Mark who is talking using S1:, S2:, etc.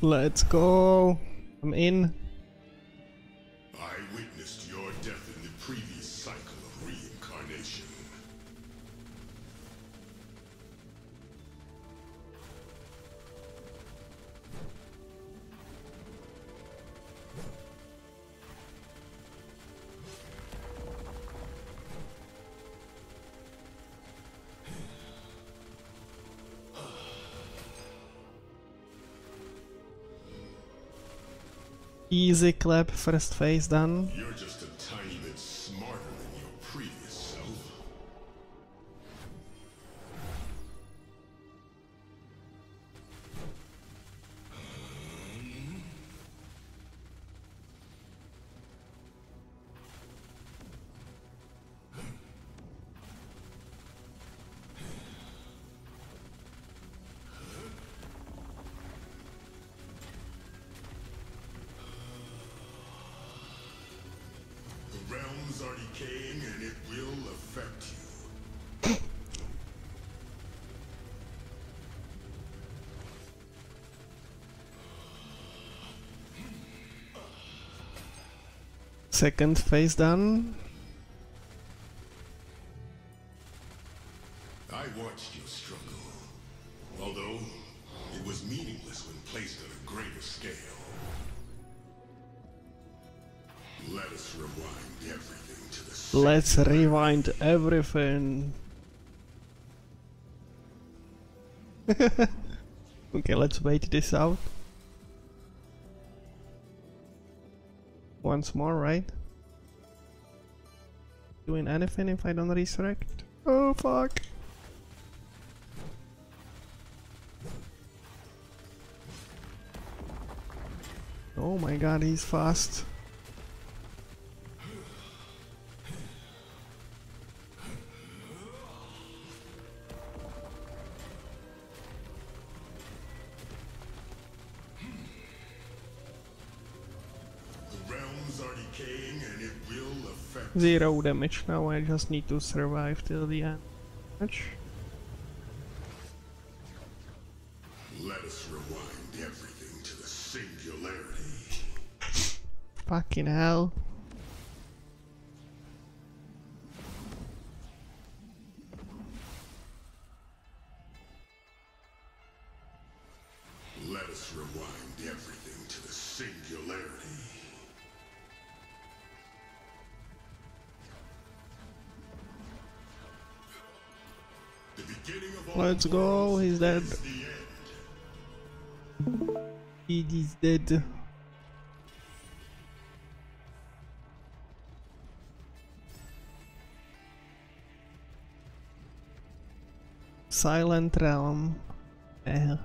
S1: Let's go. I'm in.
S2: I witnessed your death in the previous cycle of reincarnation.
S1: Easy clap, first phase done.
S2: You're just a tiny realms are decaying and it will affect you.
S1: Second phase done.
S2: I watched you struggle. Although, it was meaningless when placed on a greater scale. Let us rewind everything to the
S1: Let's rewind everything. okay, let's wait this out. Once more, right? Doing anything if I don't resurrect? Oh fuck. Oh my god, he's fast. Zero damage now, I just need to survive till the end.
S2: Let us rewind everything to the singularity.
S1: Fucking hell.
S2: Let us rewind everything to the singularity.
S1: Let's go, he's dead. He is dead. Silent Realm. Eh.